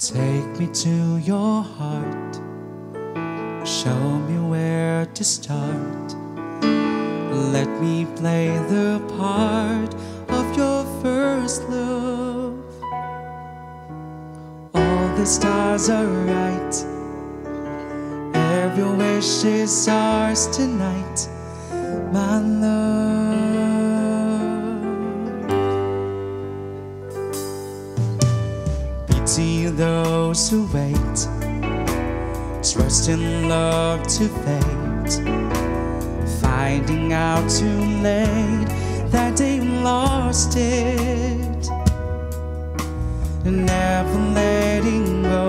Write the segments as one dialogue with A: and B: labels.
A: Take me to your heart. Show me where to start. Let me play the part of your first love. All the stars are right. Every wish is ours tonight, my love. Those who wait, trust in love to fate, finding out too late that they lost it, never letting go.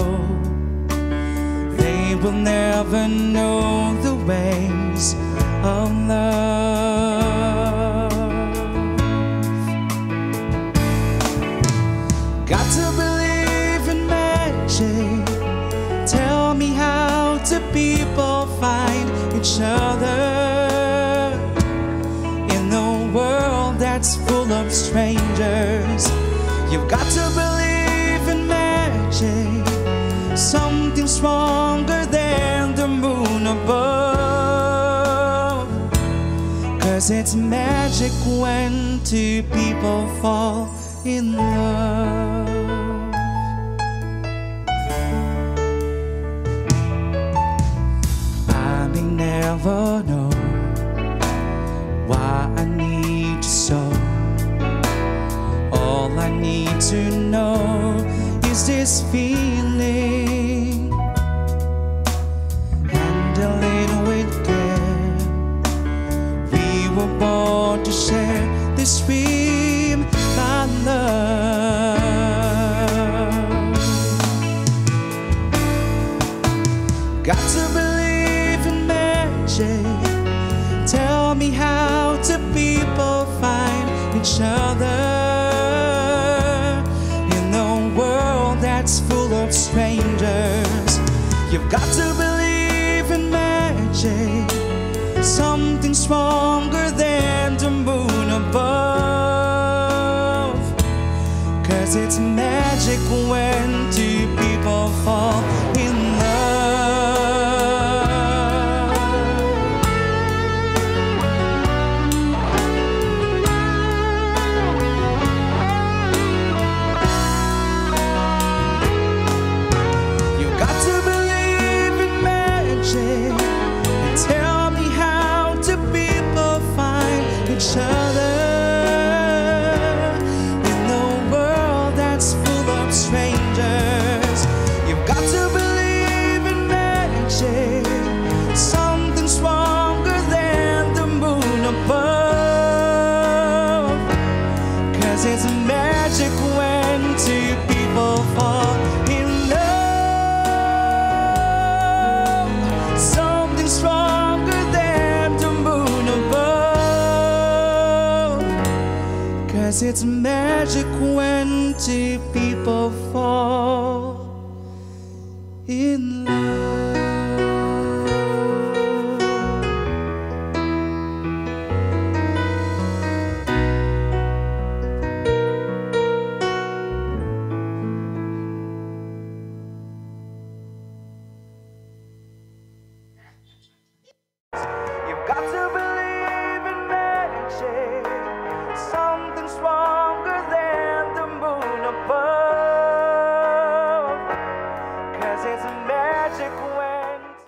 A: They will never know the ways of love. Each other in a world that's full of strangers? You've got to believe in magic, something stronger than the moon above. Cause it's magic when two people fall in love. I need you so. All I need to know is this feeling. Handle it with care. We were born to share this dream, my love. Got to believe in magic. Tell me how do people find each other in a world that's full of strangers? You've got to believe in magic, something stronger than the moon above. Cause it's magic when two people fall other in a world that's full of strangers? You've got to It's magic when two people fall in love.